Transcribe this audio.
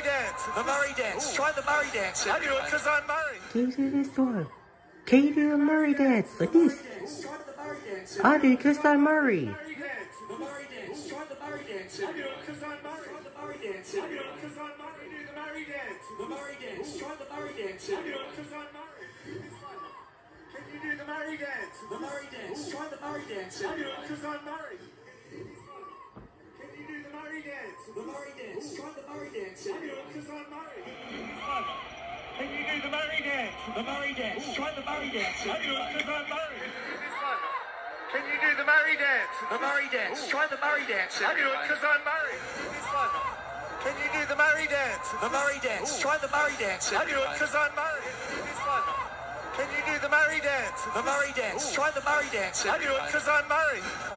Murray dance. The Murray dance. Try the Murray dance. I do it because I'm Murray. Can you do this one? Can you do a Murray dance like this? The Murray dance. I do because I'm Murray. Murray dance. The Murray dance. Try the Murray dance. I do it I'm Murray. The Murray dance. The Murray dance. Try the Murray dance. I do it I'm Murray. Can you do the Murray dance. The Murray dance. Try the Murray dance. I do it because I'm Murray. Can you do the Murray dance? The Murray dance. Try the Murray dance. I Can you do the Murray dance? The Murray dance. Try the Murray dance. I do it because I'm Murray. Can you do the Murray dance? The Murray dance. Try the Murray dance. I do it because I'm Murray. Can you do the Murray dance? The Murray dance. Try the Murray dance. I do it because I'm Murray. Can you do the Murray dance? The Murray dance. Try the Murray dance. I do it because I'm Murray.